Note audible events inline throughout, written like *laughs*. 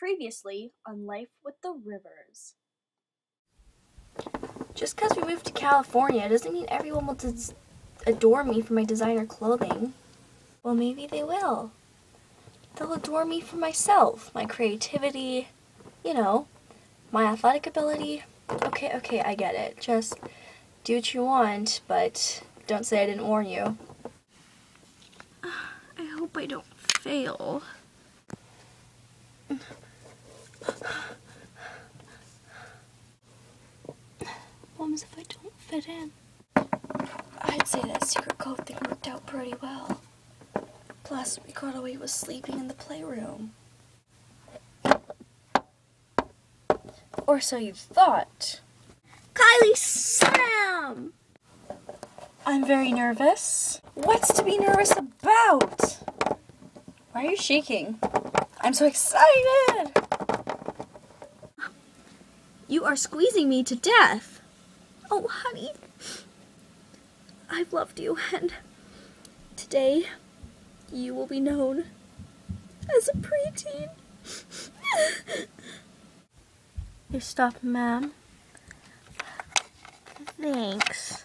Previously on Life with the Rivers. Just because we moved to California doesn't mean everyone will des- adore me for my designer clothing. Well, maybe they will. They'll adore me for myself, my creativity, you know, my athletic ability. Okay, okay, I get it. Just do what you want, but don't say I didn't warn you. *sighs* I hope I don't fail. Mm. What if I don't fit in? I'd say that secret code thing worked out pretty well. Plus, we got away with sleeping in the playroom. Or so you thought. Kylie Sam! I'm very nervous. What's to be nervous about? Why are you shaking? I'm so excited! You are squeezing me to death. Oh, honey. I've loved you, and today you will be known as a preteen. You stop, ma'am. Thanks.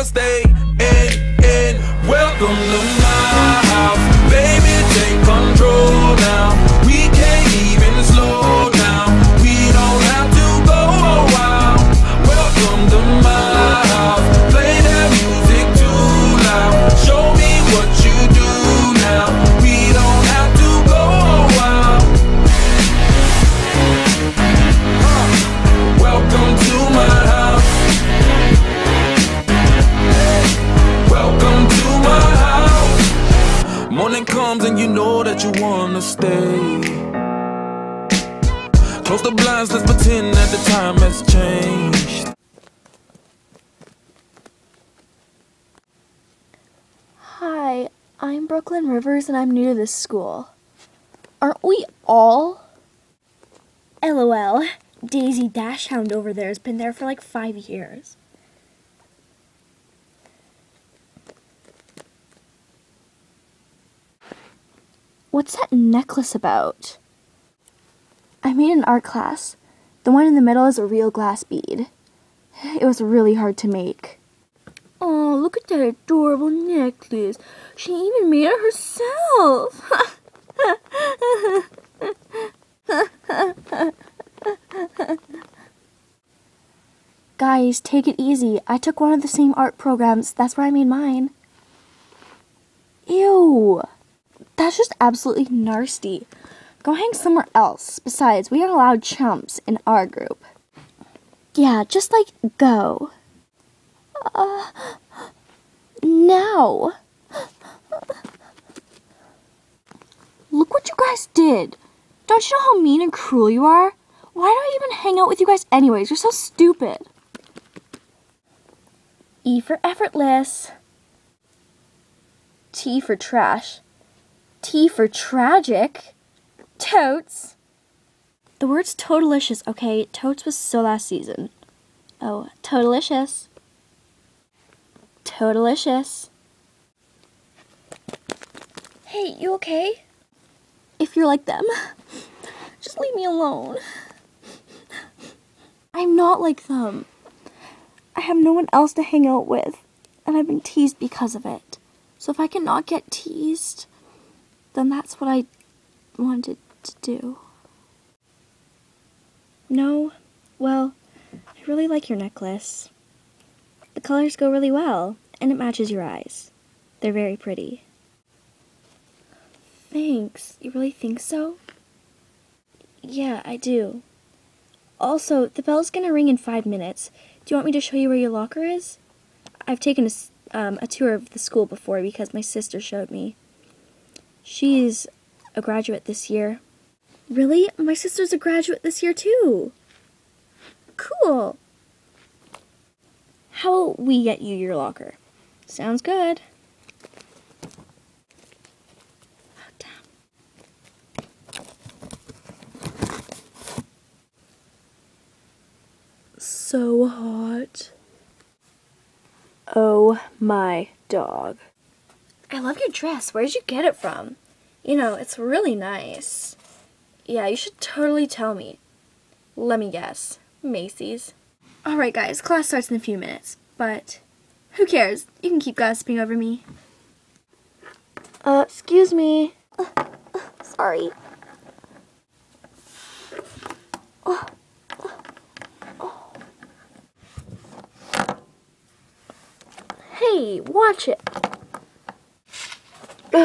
gotta stay in, in. Welcome to that wanna stay. Close the blinds, let's pretend that the time has changed. Hi, I'm Brooklynne Rivers and I'm new to this school. Aren't we all? LOL. Daisy Dachshund over there has been there for like five years. What's that necklace about? I made an art class. The one in the middle is a real glass bead. It was really hard to make. Oh, look at that adorable necklace. She even made it herself. *laughs* Guys, take it easy. I took one of the same art programs. That's where I made mine. Ew. That's just absolutely nasty. Go hang somewhere else. Besides, we aren't allowed chumps in our group. Yeah, just like go. Uh, now. Look what you guys did. Don't you know how mean and cruel you are? Why do I even hang out with you guys anyways? You're so stupid. E for effortless. T for trash. T for tragic. Totes. The word's totalicious, okay? Totes was so last season. Oh, totalicious. Totalicious. Hey, you okay? If you're like them, *laughs* just leave me alone. I'm not like them. I have no one else to hang out with, and I've been teased because of it. So if I cannot get teased, then that's what I wanted to do. No, well, I really like your necklace. The colors go really well, and it matches your eyes. They're very pretty. Thanks. You really think so? Yeah, I do. Also, the bell's gonna ring in five minutes. Do you want me to show you where your locker is? I've taken a, um, a tour of the school before because my sister showed me. She's a graduate this year. Really? My sister's a graduate this year too. Cool. How will we get you your locker? Sounds good. So hot. Oh my dog. I love your dress. Where'd you get it from? You know, it's really nice. Yeah, you should totally tell me. Let me guess. Macy's. Alright, guys, class starts in a few minutes, but who cares? You can keep gossiping over me. Uh, excuse me. Uh, uh, sorry. Oh, Hey, watch it. *sighs*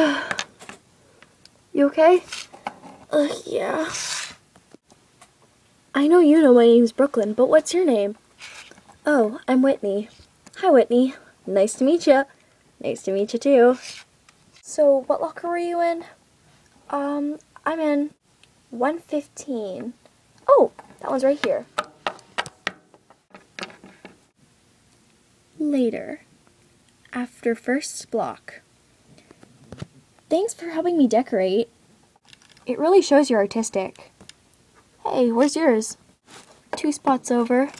You okay? Uh, yeah. I know you know my name's Brooklynne, but what's your name? Oh, I'm Whitney. Hi, Whitney. Nice to meet you. Nice to meet you too. So, what locker were you in? Um, I'm in 115. Oh, that one's right here. Later, after first block. Thanks for helping me decorate. It really shows you're artistic. Hey, where's yours? Two spots over.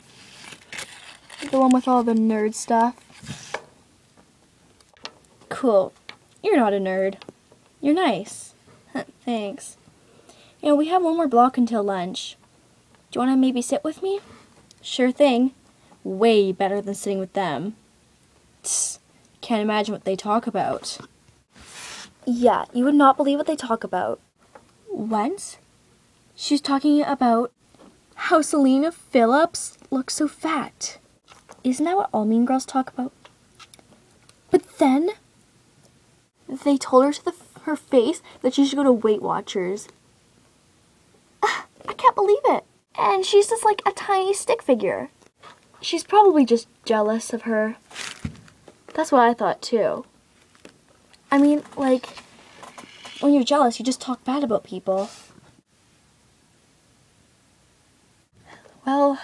The one with all the nerd stuff. Cool. You're not a nerd. You're nice. *laughs* Thanks. You know, we have one more block until lunch. Do you want to maybe sit with me? Sure thing. Way better than sitting with them. Tss, can't imagine what they talk about. Yeah, you would not believe what they talk about. Once, she's talking about how Selena Phillips looks so fat. Isn't that what all mean girls talk about? But then, they told her to the, her face that she should go to Weight Watchers. Ah, I can't believe it. And she's just like a tiny stick figure. She's probably just jealous of her. That's what I thought too. I mean, like, when you're jealous, you just talk bad about people. Well,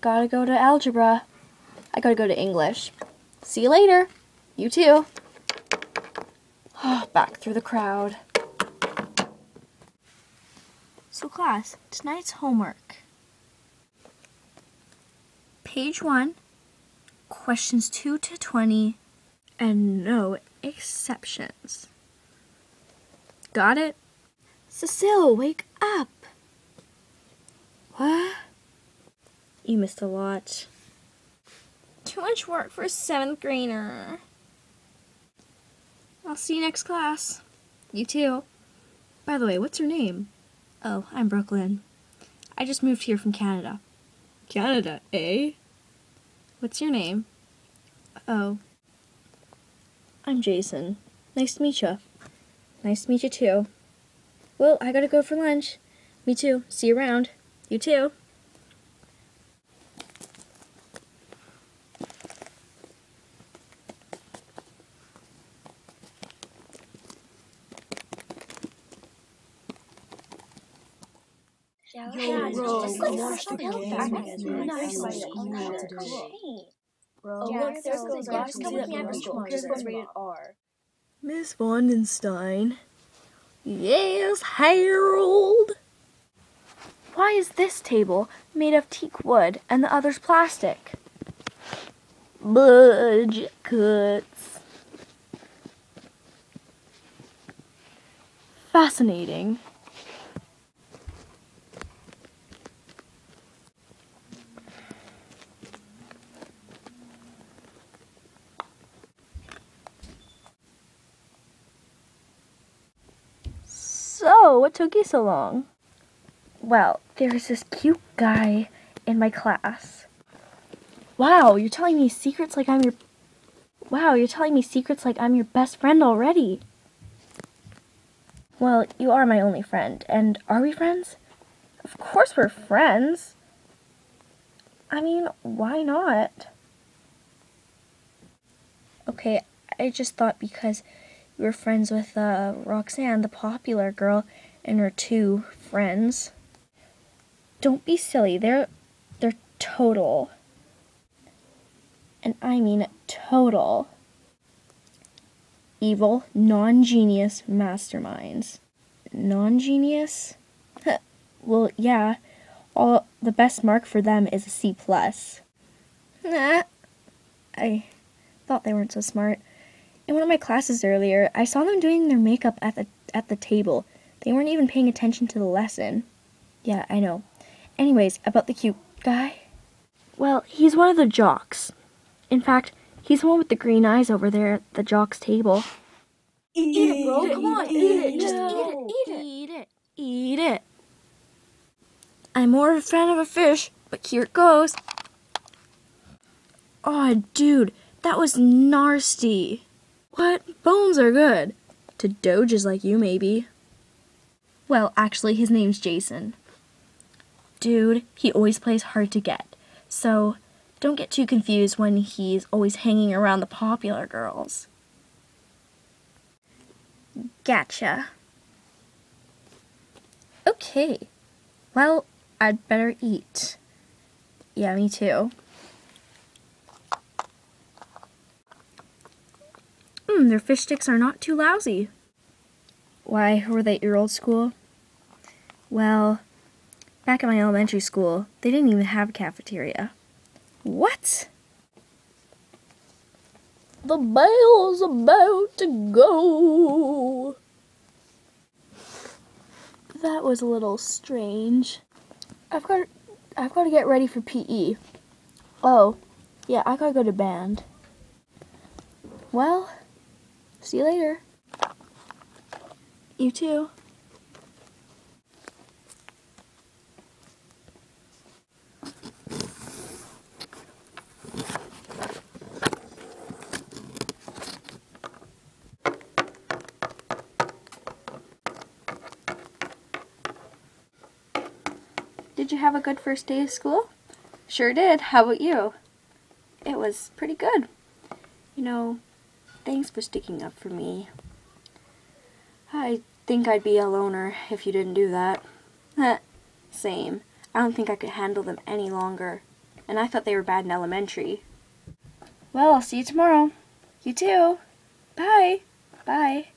gotta go to algebra. I gotta go to English. See you later. You too. *sighs* Back through the crowd. So, class, tonight's homework. Page 1, questions 2 to 20, and no exceptions. Got it? Cecile, wake up! What? You missed a lot. Too much work for a seventh grader. I'll see you next class. You too. By the way, what's your name? Oh, I'm Brooklynne. I just moved here from Canada. Canada, eh? What's your name? Oh. I'm Jason. Nice to meet you. Nice to meet you too. Well, I gotta go for lunch. Me too. See you around. You too. Yeah, bro, just we like watched so the healthy. game I'm again. not Nice. Excited. You Oh, have that's to do great. it. Bro, Oh, yeah, look, there so goes just come with me after lunch school. monster Here's what's there. rated R. Miss Vandenstein. Yes, Harold. Why is this table made of teak wood and the other's plastic? Budget cuts. Fascinating. So, what took you so long? Well, there's this cute guy in my class. Wow, you're telling me secrets like I'm your. Wow, you're telling me secrets like I'm your best friend already. Well, you are my only friend, and are we friends? Of course we're friends. I mean, why not? Okay, I just thought because you were friends with uh, Roxanne, the popular girl, and her two friends. Don't be silly. They're they're total. And I mean total evil, non-genius masterminds. Non-genius? *laughs* well, yeah. All the best mark for them is a C plus. Nah. *laughs* I thought they weren't so smart. In one of my classes earlier, I saw them doing their makeup at the at the table. They weren't even paying attention to the lesson. Yeah, I know. Anyways, about the cute guy. Well, he's one of the jocks. In fact, he's the one with the green eyes over there at the jocks table. Eat, it, bro. Come on, eat it. Just eat it. Eat it. Eat it. Eat it. I'm more of a fan of a fish, but here it goes. Oh, dude, that was nasty. What? Bones are good. To doges like you, maybe. Well, actually, his name's Jason. Dude, he always plays hard to get. So, don't get too confused when he's always hanging around the popular girls. Gotcha. Okay. Well, I'd better eat. Yeah, me too. Their fish sticks are not too lousy. Why, were they at your old school? Well, back at my elementary school, they didn't even have a cafeteria. What? The bell's about to go. That was a little strange. I've got I've got to get ready for PE. Oh, yeah, I got to go to band. Well, see you later. You too. Did you have a good first day of school? Sure did. How about you? It was pretty good. You know, thanks for sticking up for me. I think I'd be a loner if you didn't do that. *laughs* Same. I don't think I could handle them any longer. And I thought they were bad in elementary. Well, I'll see you tomorrow. You too. Bye. Bye.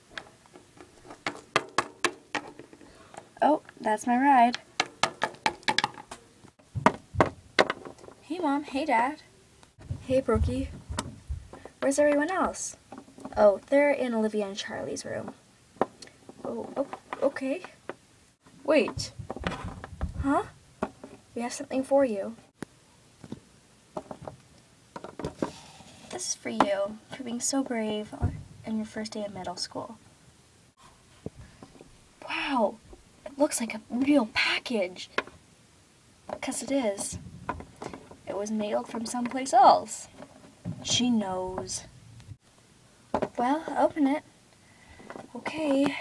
Oh, that's my ride. Hey, Mom. Hey, Dad. Hey, Brookie. Where's everyone else? Oh, they're in Olivia and Charlie's room. Oh, oh okay. Wait. Huh? We have something for you. This is for you, for being so brave on your first day of middle school. Wow, it looks like a real package. Because it is. It was mailed from someplace else. She knows. Well, open it. Okay.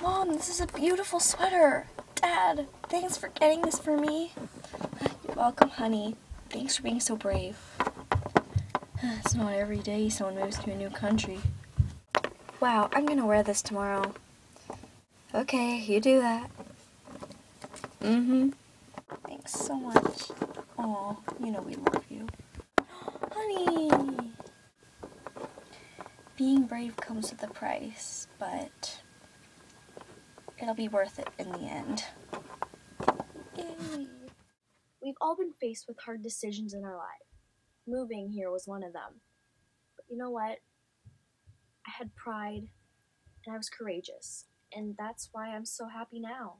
Mom, this is a beautiful sweater. Dad, thanks for getting this for me. You're welcome, honey. Thanks for being so brave. *sighs* It's not every day someone moves to a new country. Wow, I'm gonna wear this tomorrow. Okay, you do that. Mm-hmm. Thanks so much. Aw, you know we love you. *gasps* Honey! Being brave comes with a price, but it'll be worth it in the end. Yay! All been faced with hard decisions in our life. Moving here was one of them. But you know what? I had pride and I was courageous, and that's why I'm so happy now.